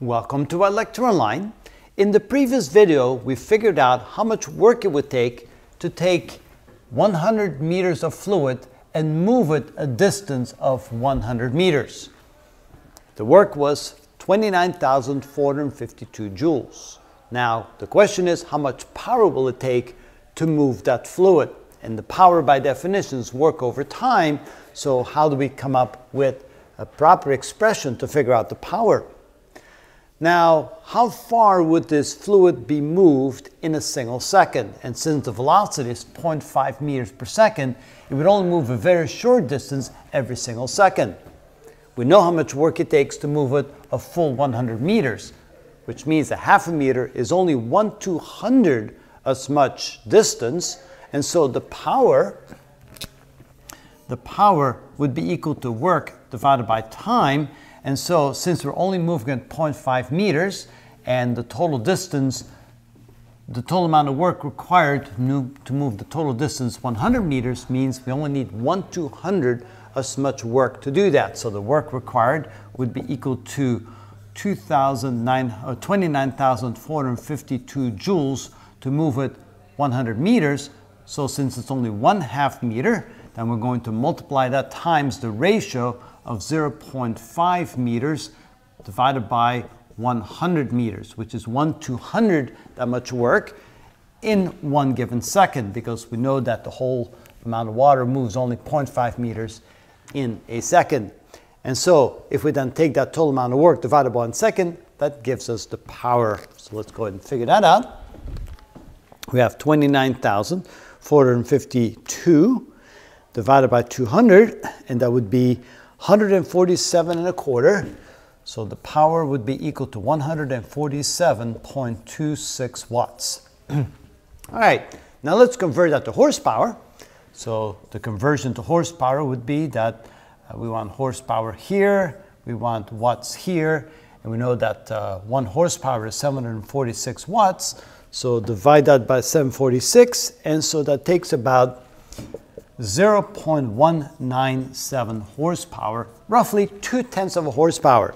Welcome to ilectureonline. In the previous video, we figured out how much work it would take to take 100 meters of fluid and move it a distance of 100 meters. The work was 29,452 joules. Now, the question is how much power will it take to move that fluid? And the power by definition is work over time, so how do we come up with a proper expression to figure out the power? Now, how far would this fluid be moved in a single second? And since the velocity is 0.5 meters per second, it would only move a very short distance every single second. We know how much work it takes to move it a full 100 meters, which means a half a meter is only 1 200 as much distance, and so the power the power would be equal to work divided by time, and so since we're only moving at 0.5 meters and the total distance, the total amount of work required to move the total distance 100 meters means we only need 1 200 as much work to do that. So the work required would be equal to uh, 29,452 joules to move it 100 meters. So since it's only one half meter, then we're going to multiply that times the ratio of 0.5 meters divided by 100 meters, which is 1 200 that much work in one given second, because we know that the whole amount of water moves only 0.5 meters in a second. And so if we then take that total amount of work divided by one second, that gives us the power. So let's go ahead and figure that out. We have 29,452 divided by 200, and that would be 147 and a quarter. So the power would be equal to 147.26 watts. All right, now let's convert that to horsepower. So the conversion to horsepower would be that uh, we want horsepower here, we want watts here, and we know that uh, one horsepower is 746 watts. So divide that by 746, and so that takes about 0.197 horsepower, roughly two tenths of a horsepower.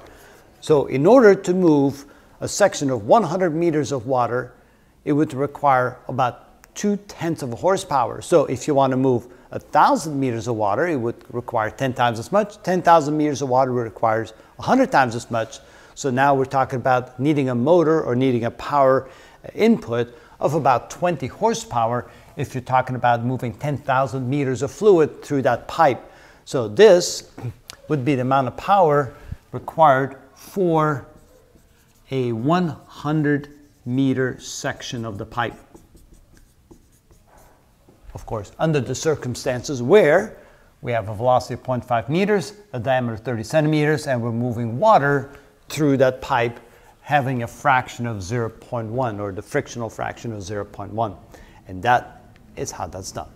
So in order to move a section of 100 meters of water, it would require about two tenths of a horsepower. So if you want to move a thousand meters of water, it would require 10 times as much. 10,000 meters of water requires 100 times as much. So now we're talking about needing a motor or needing a power input of about 20 horsepower if you're talking about moving 10,000 meters of fluid through that pipe. So this would be the amount of power required for a 100 meter section of the pipe. Of course, under the circumstances where we have a velocity of 0.5 meters, a diameter of 30 centimeters, and we're moving water through that pipe having a fraction of 0.1 or the frictional fraction of 0.1. And that is how that's done.